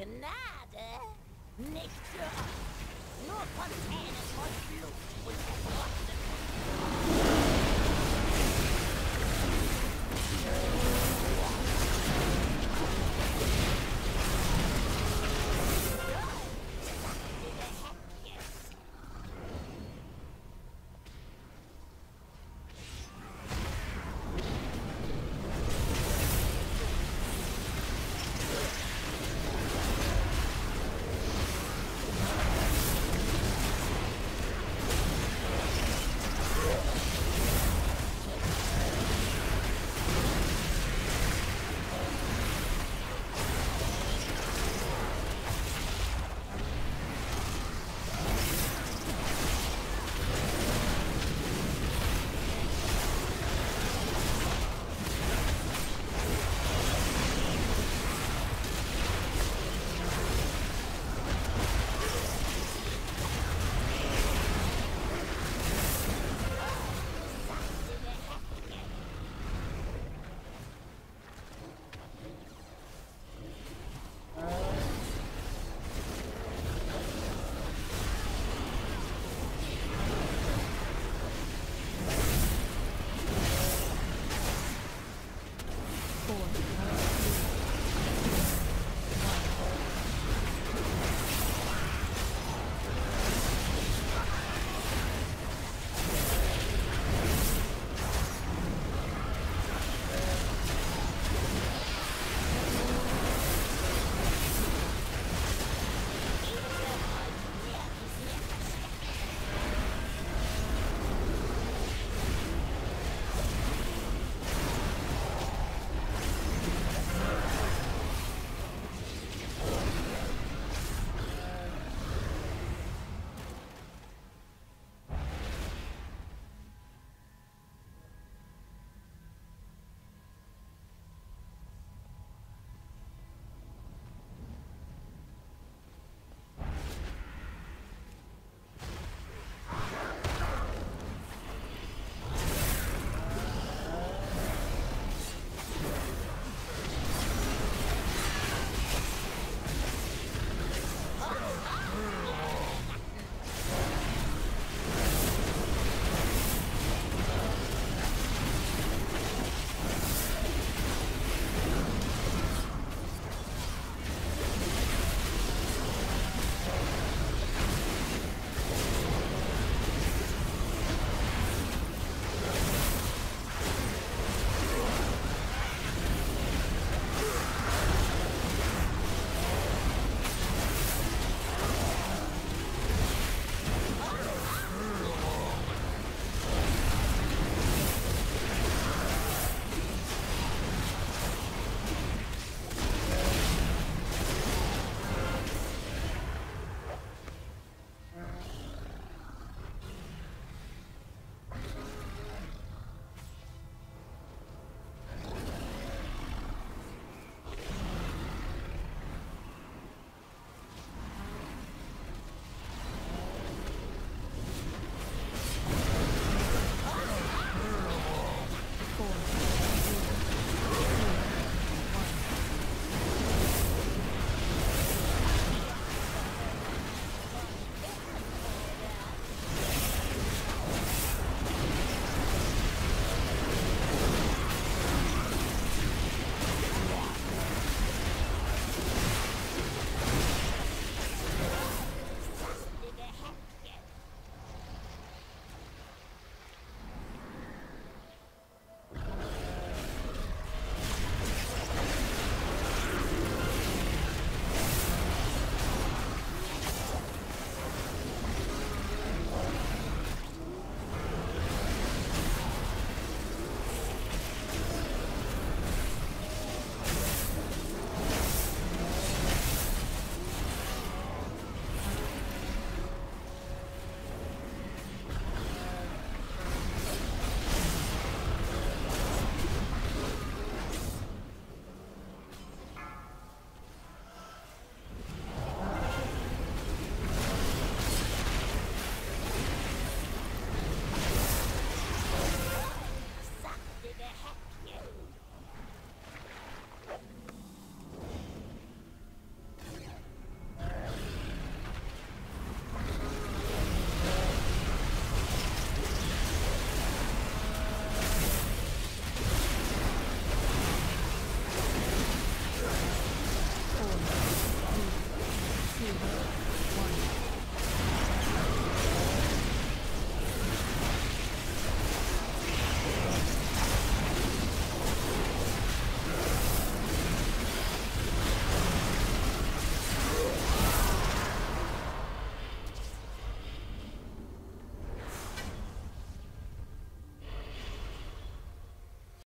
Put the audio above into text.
Gnade nicht für euch. Nur Fontänen voll Blut und verbrochene four.